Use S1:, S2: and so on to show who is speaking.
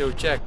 S1: Yo, check.